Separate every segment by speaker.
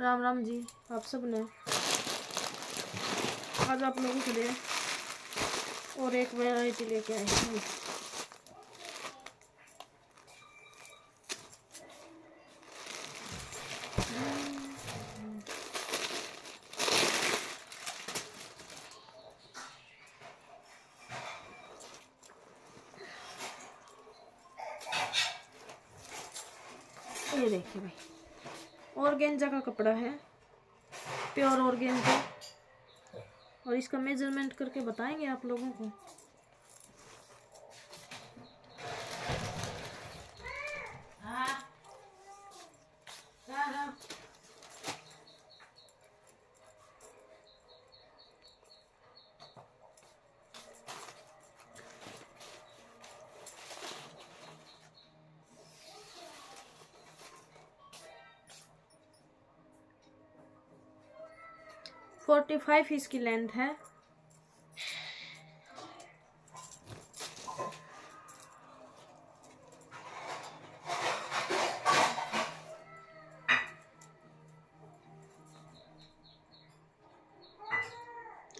Speaker 1: राम राम जी, आप सबने आज आप लोगों के लिए और एक वैरायटी लेके आए हैं। ये देखिए भाई। ऑर्गेंजा का कपड़ा है प्योर ऑर्गेंजा और इसका मेज़रमेंट करके बताएँगे आप लोगों को। फोर्टी फाइव इसकी लेंथ है।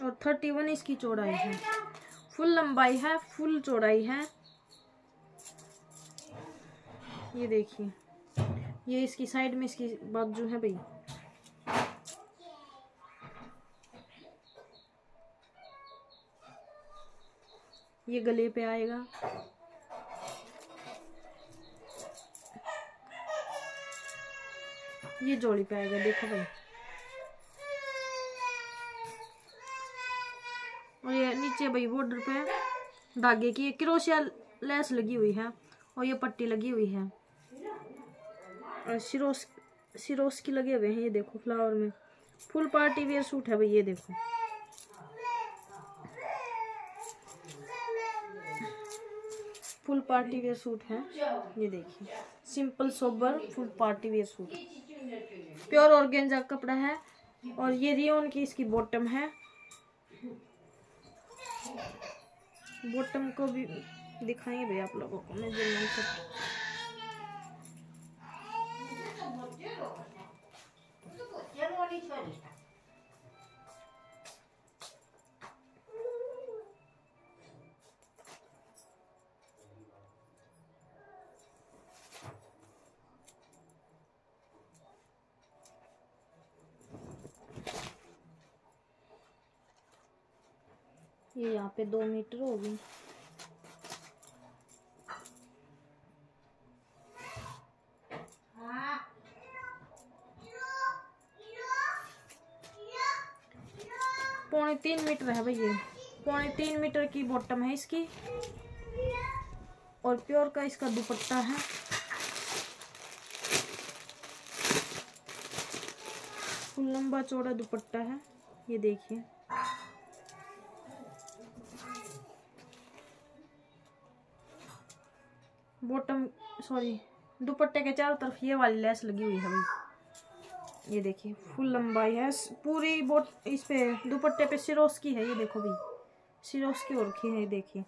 Speaker 1: और थर्टी वन इसकी चौड़ाई है। फुल लंबाई है, फुल चौड़ाई है। ये देखिए, ये इसकी साइड में इसकी बाजू है भाई। ये गले पे आएगा। ये जोड़ी पे आएगा, देखो भाई। और ये नीचे भाई बॉर्डर पे धागे की क्रोशिया लेस लगी हुई है और ये पट्टी लगी हुई है। और सिरोस सिरोस की लगे हुए हैं, ये देखो फ्लावर में। फुल पार्टी वेयर सूट है भाई, ये देखो। फुल पार्टी वेयर सूट है। ये देखिए। Simple, sober, full party wear suit. Pure organza कपड़ा है और ये रियोन की इसकी बॉटम है। बॉटम को भी दिखाएँगे भाई आप लोगों को। मैं मेज़रमेंट ये यहाँ पे दो मीटर होगी पौने तीन मीटर है भैया। पौने तीन मीटर की बॉटम है इसकी। और प्योर का इसका दुपट्टा है। लंबा चौड़ा दुपट्टा है। ये देखिए। बॉटम सॉरी दुपट्टे के चारों तरफ़ ये वाली लेस लगी हुई है भाई ये देखिए फुल लंबाई है। पूरी बोट इस पे दुपट्टे पे सिरोस की है, ये देखो भाई सिरोस की और है, ये देखिए।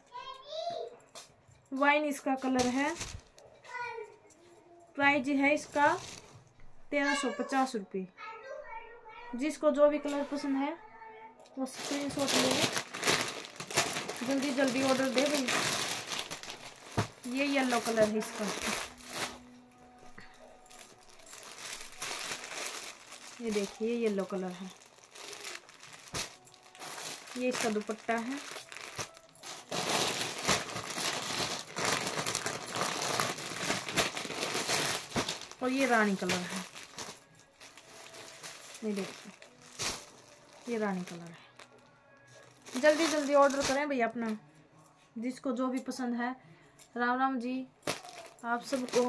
Speaker 1: वाइन इसका कलर है। प्राइज है इसका तेरह सौ पचास रुपये। जिसको जो भी कलर पसंद है, वो स्क्रीन शॉट ले। जल्दी जल्दी ऑर्डर दे भाई। ये येलो कलर है इसका। ये देखिए येलो कलर है। ये इसका दुपट्टा है। और ये रानी कलर है। ये देखिए, ये रानी कलर है। जल्दी जल्दी ऑर्डर करें भैया अपना। जिसको जो भी पसंद है राम राम जी आप सबको